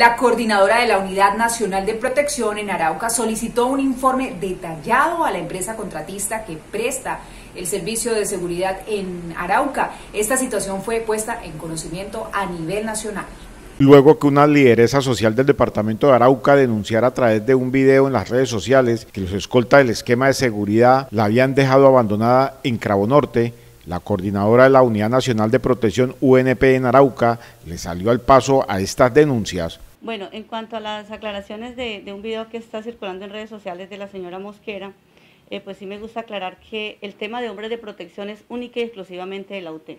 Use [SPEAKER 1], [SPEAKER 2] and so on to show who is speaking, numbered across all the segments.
[SPEAKER 1] La coordinadora de la Unidad Nacional de Protección en Arauca solicitó un informe detallado a la empresa contratista que presta el servicio de seguridad en Arauca. Esta situación fue puesta en conocimiento a nivel nacional.
[SPEAKER 2] Luego que una lideresa social del departamento de Arauca denunciara a través de un video en las redes sociales que los escoltas del esquema de seguridad la habían dejado abandonada en Cravo Norte, la coordinadora de la Unidad Nacional de Protección UNP en Arauca le salió al paso a estas denuncias.
[SPEAKER 3] Bueno, en cuanto a las aclaraciones de, un video que está circulando en redes sociales de la señora Mosquera, eh, pues sí me gusta aclarar que el tema de hombres de protección es única y exclusivamente de la UT.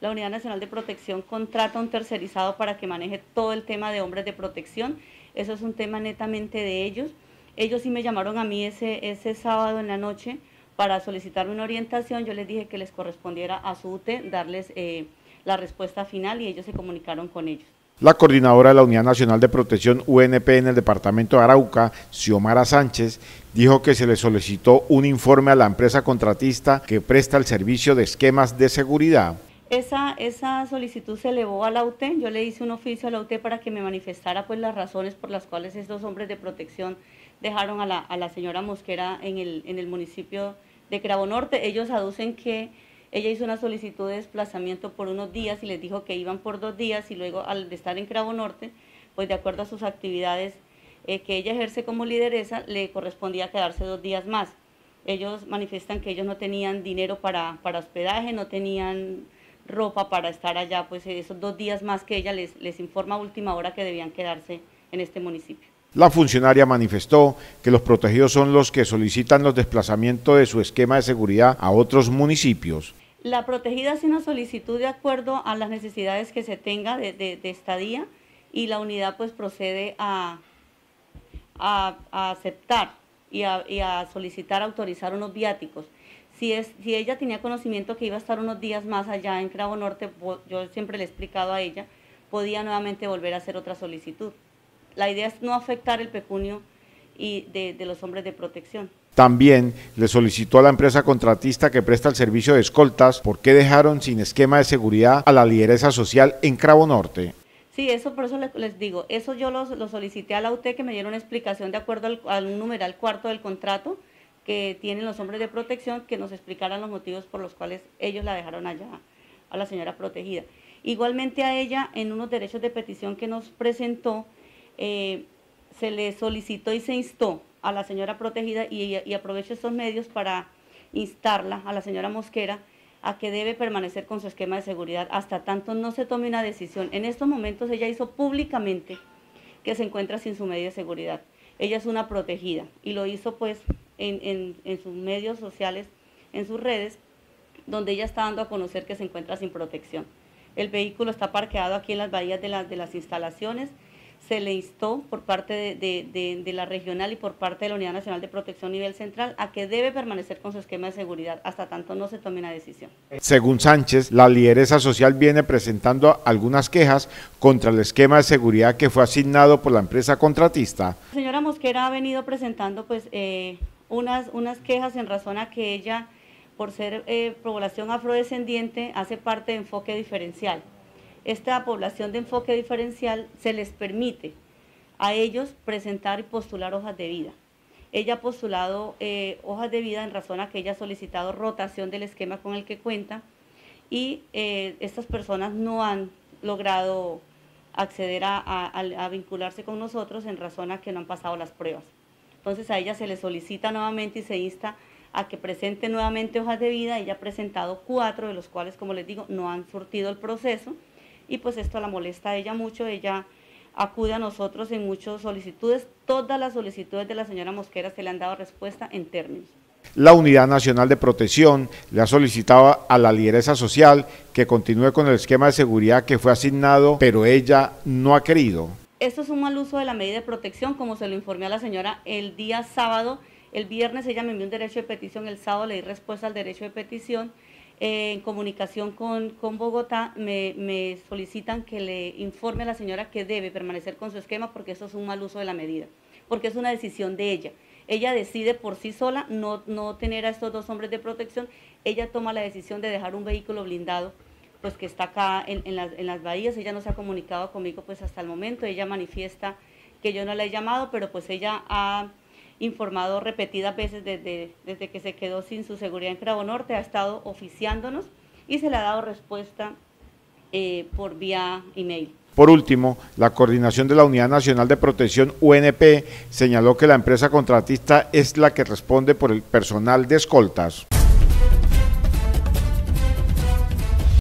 [SPEAKER 3] La Unidad Nacional de Protección contrata un tercerizado para que maneje todo el tema de hombres de protección. Eso es un tema netamente de ellos. Ellos sí me llamaron a mí ese, ese sábado en la noche para solicitarme una orientación, yo les dije que les correspondiera a su UTE darles eh, la respuesta final y ellos se comunicaron con ellos.
[SPEAKER 2] La coordinadora de la Unidad Nacional de Protección UNP en el departamento de Arauca, Xiomara Sánchez, dijo que se le solicitó un informe a la empresa contratista que presta el servicio de esquemas de seguridad.
[SPEAKER 3] Esa, esa solicitud se elevó a la UTE, yo le hice un oficio a la UTE para que me manifestara pues las razones por las cuales estos hombres de protección dejaron a la, a la señora Mosquera en el, en el municipio de Cravo Norte. Ellos aducen que ella hizo una solicitud de desplazamiento por unos días y les dijo que iban por dos días y luego al estar en Cravo Norte, pues de acuerdo a sus actividades eh, que ella ejerce como lideresa, le correspondía quedarse dos días más. Ellos manifiestan que ellos no tenían dinero para, para hospedaje, no tenían ropa para estar allá, pues esos dos días más que ella les, les informa a última hora que debían quedarse en este municipio.
[SPEAKER 2] La funcionaria manifestó que los protegidos son los que solicitan los desplazamientos de su esquema de seguridad a otros municipios.
[SPEAKER 3] La protegida hace una solicitud de acuerdo a las necesidades que se tenga de, estadía y la unidad pues procede a, a, aceptar y a, y a, solicitar autorizar unos viáticos. Si, es, si ella tenía conocimiento que iba a estar unos días más allá en Cravo Norte, yo siempre le he explicado a ella, podía nuevamente volver a hacer otra solicitud. La idea es no afectar el pecunio y de, los hombres de protección.
[SPEAKER 2] También le solicitó a la empresa contratista que presta el servicio de escoltas por qué dejaron sin esquema de seguridad a la lideresa social en Cravo Norte.
[SPEAKER 3] Sí, eso por eso les, digo, eso yo lo, solicité a la UT que me dieron una explicación de acuerdo al, al, numeral cuarto del contrato que tienen los hombres de protección, que nos explicaran los motivos por los cuales ellos la dejaron allá a la señora protegida. Igualmente a ella, en unos derechos de petición que nos presentó, eh, se le solicitó y se instó a la señora protegida y, aprovecho estos medios para instarla a la señora Mosquera a que debe permanecer con su esquema de seguridad hasta tanto no se tome una decisión. En estos momentos ella hizo públicamente que se encuentra sin su medio de seguridad. Ella es una protegida y lo hizo pues en, sus medios sociales, en sus redes, donde ella está dando a conocer que se encuentra sin protección. El vehículo está parqueado aquí en las bahías de las instalaciones se le instó por parte de, la regional y por parte de la Unidad Nacional de Protección a nivel central a que debe permanecer con su esquema de seguridad hasta tanto no se tome una decisión.
[SPEAKER 2] Según Sánchez, la lideresa social viene presentando algunas quejas contra el esquema de seguridad que fue asignado por la empresa contratista.
[SPEAKER 3] La señora Mosquera ha venido presentando pues eh, unas, unas quejas en razón a que ella, por ser eh, población afrodescendiente, hace parte de enfoque diferencial esta población de enfoque diferencial se les permite a ellos presentar y postular hojas de vida. Ella ha postulado eh, hojas de vida en razón a que ella ha solicitado rotación del esquema con el que cuenta y eh, estas personas no han logrado acceder a, vincularse con nosotros en razón a que no han pasado las pruebas. Entonces a ella se le solicita nuevamente y se insta a que presente nuevamente hojas de vida. Ella ha presentado cuatro, de los cuales, como les digo, no han surtido el proceso y pues esto la molesta a ella mucho, ella acude a nosotros en muchas solicitudes, todas las solicitudes de la señora Mosquera se le han dado respuesta en términos.
[SPEAKER 2] La Unidad Nacional de Protección le ha solicitado a la lideresa social que continúe con el esquema de seguridad que fue asignado, pero ella no ha querido.
[SPEAKER 3] Esto es un mal uso de la medida de protección, como se lo informé a la señora el día sábado. El viernes ella me envió un derecho de petición, el sábado le di respuesta al derecho de petición eh, en comunicación con, con Bogotá, me, me, solicitan que le informe a la señora que debe permanecer con su esquema porque eso es un mal uso de la medida, porque es una decisión de ella. Ella decide por sí sola no, no tener a estos dos hombres de protección, ella toma la decisión de dejar un vehículo blindado pues que está acá en, en, las, en las bahías, ella no se ha comunicado conmigo pues hasta el momento, ella manifiesta que yo no la he llamado, pero pues ella ha informado repetidas veces desde, desde que se quedó sin su seguridad en Cravo Norte, ha estado oficiándonos y se le ha dado respuesta eh, por vía email.
[SPEAKER 2] Por último, la coordinación de la Unidad Nacional de Protección UNP señaló que la empresa contratista es la que responde por el personal de escoltas.